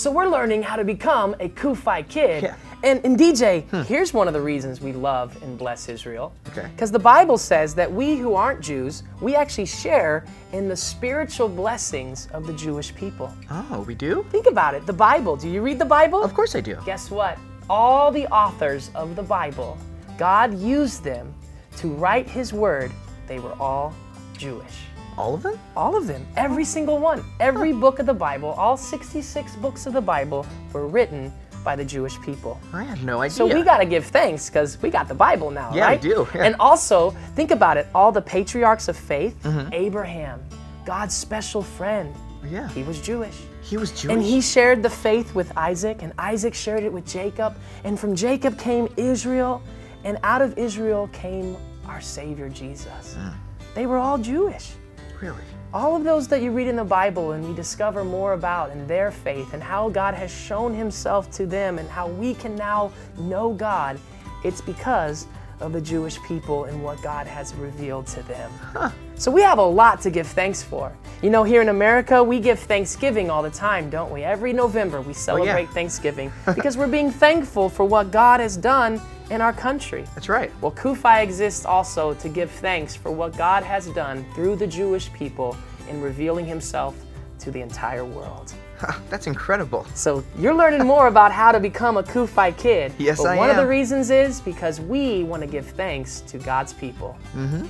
So we're learning how to become a CUFI kid. Yeah. And, and DJ, hmm. here's one of the reasons we love and bless Israel. Okay. Because the Bible says that we who aren't Jews, we actually share in the spiritual blessings of the Jewish people. Oh, we do? Think about it. The Bible. Do you read the Bible? Of course I do. Guess what? All the authors of the Bible, God used them to write His word. They were all Jewish. All of them? All of them. Every single one. Every book of the Bible, all 66 books of the Bible were written by the Jewish people. I had no idea. So we got to give thanks because we got the Bible now, Yeah, right? do, yeah. And also, think about it. All the patriarchs of faith, Mm-hmm. Abraham, God's special friend, Yeah. he was Jewish. He was Jewish. And he shared the faith with Isaac, and Isaac shared it with Jacob. And from Jacob came Israel, and out of Israel came our Savior Jesus. Mm. They were all Jewish. Really? All of those that you read in the Bible and we discover more about and their faith and how God has shown himself to them and how we can now know God, it's because of the Jewish people and what God has revealed to them. So we have a lot to give thanks for. You know, here in America, we give Thanksgiving all the time, don't we? Every November, we oh, celebrate Thanksgiving because we're being thankful for what God has done in our country. That's right. Well, CUFI exists also to give thanks for what God has done through the Jewish people in revealing himself to the entire world. That's incredible. So you're learning more about how to become a CUFI kid. Yes, but I one of the reasons is because we want to give thanks to God's people. Mm-hmm.